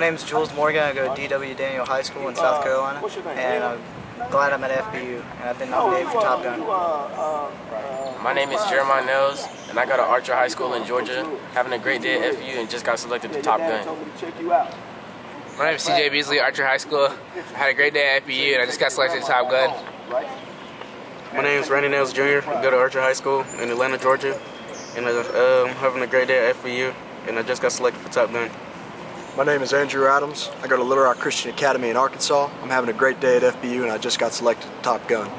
My name is Jules Morgan. I go to D.W. Daniel High School in South Carolina, and I'm glad I'm at FBU, and I've been nominated for Top Gun. My name is Jeremiah Nels, and I go to Archer High School in Georgia. Having a great day at FBU and just got selected to Top Gun. My name is CJ Beasley, Archer High School. I had a great day at FBU, and I just got selected to Top Gun. My name is Randy Nails Jr. I go to Archer High School in Atlanta, Georgia. And I'm uh, having a great day at FBU, and I just got selected for Top Gun. My name is Andrew Adams. I go to Little Rock Christian Academy in Arkansas. I'm having a great day at FBU, and I just got selected to Top Gun.